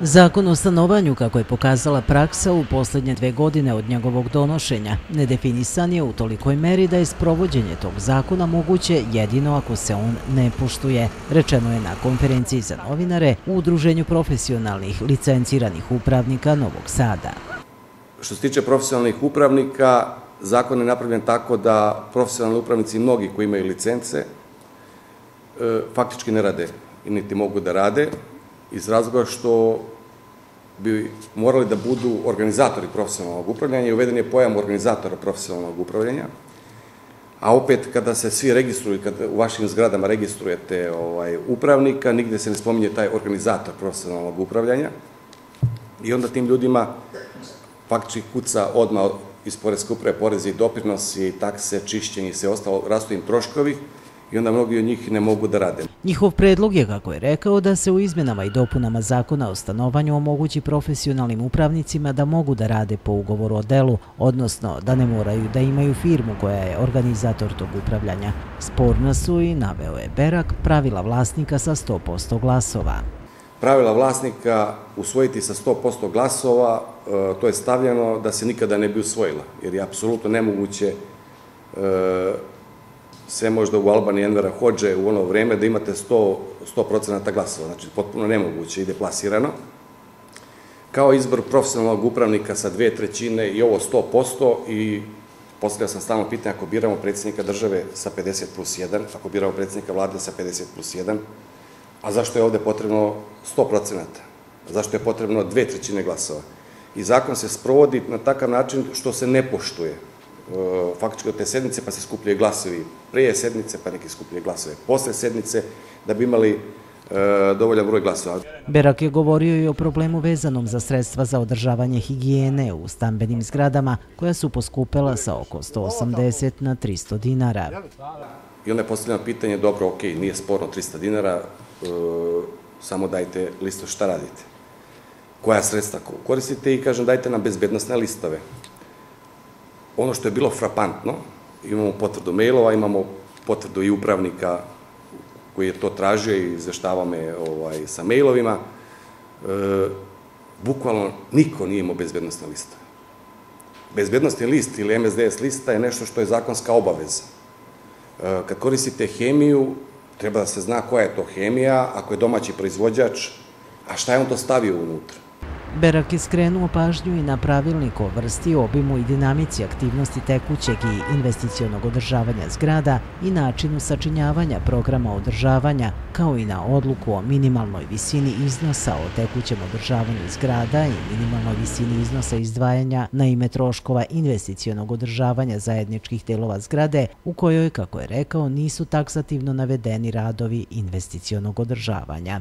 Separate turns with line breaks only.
Zakon o stanovanju, kako je pokazala praksa u posljednje dve godine od njegovog donošenja, nedefinisan je u tolikoj meri da je sprovođenje tog zakona moguće jedino ako se on ne poštuje, rečeno je na konferenciji za novinare u Udruženju profesionalnih licenciranih upravnika Novog Sada.
Što se tiče profesionalnih upravnika, zakon je napravljen tako da profesionalni upravnici, mnogi koji imaju licence, e, faktički ne rade i niti mogu da rade, iz razloga što bi morali da budu organizatori profesionalnog upravljanja i uveden je pojam organizatora profesionalnog upravljanja, a opet kada se svi registruju, kada u vašim zgradama registrujete ovaj, upravnika, nigde se ne spominje taj organizator profesionalnog upravljanja. I onda tim ljudima faktički kuca odmah iz Poreske uprave porezi i doprinosi, takse, čišćenje i sve ostalo, rastu im troškovi, i onda mnogi od njih ne mogu da rade.
Njihov predlog je, kako je rekao, da se u izmenama i dopunama zakona o stanovanju omogući profesionalnim upravnicima da mogu da rade po ugovoru o delu, odnosno da ne moraju da imaju firmu koja je organizator tog upravljanja. Sporna su i, naveo je Berak, pravila vlasnika sa 100% glasova.
Pravila vlasnika usvojiti sa 100% glasova, e, to je stavljeno da se nikada ne bi usvojila, jer je apsolutno nemoguće e, sve možda u Albaniji Envera Hođe u ono vreme da imate 100, 100% glasova, znači potpuno nemoguće, ide plasirano. Kao izbor profesionalnog upravnika sa dve trećine i ovo 100% i postavljao sam stalno pitanje ako biramo predsjednika države sa 50 plus 1, ako biramo predsjednika vlade sa 50 plus 1, a zašto je ovde potrebno 100%? Zašto je potrebno dve trećine glasova? I zakon se sprovodi na takav način što se ne poštuje faktički od te sednice, pa se skupljaju glasovi prije sednice, pa neki skupljaju glasove posle sednice, da bi imali e, dovoljan broj glasova.
Berak je govorio i o problemu vezanom za sredstva za održavanje higijene u stambenim zgradama, koja su poskupela sa oko 180 na 300 dinara.
I onda je postavljeno pitanje, dobro, ok, nije sporno 300 dinara, e, samo dajte listu šta radite. Koja sredstva koristite i kažem dajte nam bezbednostne listove ono što je bilo frapantno, imamo potvrdu mailova, imamo potvrdu i upravnika koji je to tražio i izveštava me ovaj, sa mailovima, e, bukvalno niko nije imao bezbednostne liste. Bezbednostni list ili MSDS lista je nešto što je zakonska obaveza. E, kad koristite hemiju, treba da se zna koja je to hemija, ako je domaći proizvođač, a šta je on to stavio unutra.
Berak je skrenuo pažnju i na pravilnik o vrsti, obimu i dinamici aktivnosti tekućeg i investicijonog održavanja zgrada i načinu sačinjavanja programa održavanja, kao i na odluku o minimalnoj visini iznosa o tekućem održavanju zgrada i minimalnoj visini iznosa izdvajanja na ime troškova investicijonog održavanja zajedničkih delova zgrade, u kojoj, kako je rekao, nisu taksativno navedeni radovi investicijonog održavanja.